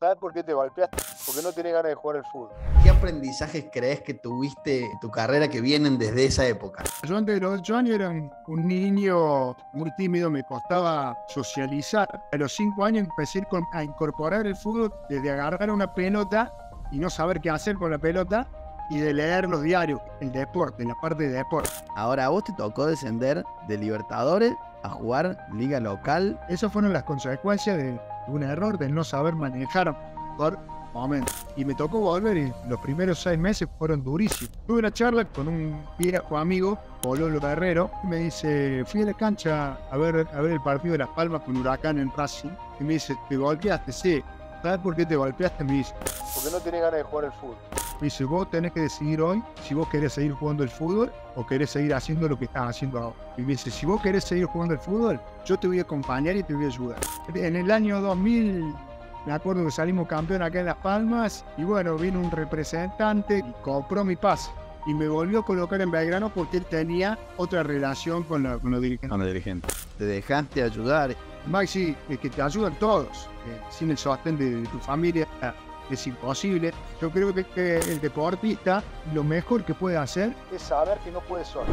¿Sabes por qué te golpeaste? Porque no tenés ganas de jugar al fútbol. ¿Qué aprendizajes crees que tuviste en tu carrera que vienen desde esa época? Yo antes de los 8 años era un, niño muy tímido, me costaba socializar. A los 5 años empecé a incorporar el fútbol desde agarrar una pelota y no saber qué hacer con la pelota y de leer los diarios, el deporte, la parte de deporte. Ahora a vos te tocó descender de Libertadores a jugar liga local. Esas fueron las consecuencias de un error de no saber manejar por momento. Y me tocó volver y los primeros seis meses fueron durísimos. Tuve una charla con un viejo amigo, Pololo Guerrero, y me dice, fui a la cancha a ver, a ver el partido de Las Palmas con Huracán en Racing. Y me dice, ¿te golpeaste? Sí. ¿Sabes por qué te golpeaste? Me dice, Porque no tenés ganas de jugar al fútbol. Me dice, vos tenés que decidir hoy si vos querés seguir jugando el fútbol o querés seguir haciendo lo que estás haciendo ahora. Y me dice, si vos querés seguir jugando el fútbol, yo te voy a acompañar y te voy a ayudar. En el año 2000, me acuerdo que salimos campeón acá en Las Palmas y bueno, vino un representante y compró mi pase. Y me volvió a colocar en Belgrano porque él tenía otra relación con, la- con los dirigentes. Con el dirigente. Te dejaste ayudar. Maxi, es que te ayudan todos. eh, sin el sostén de, de tu familia eh, es imposible. Yo creo que, el deportista lo mejor que puede hacer Es saber que no puedes solo.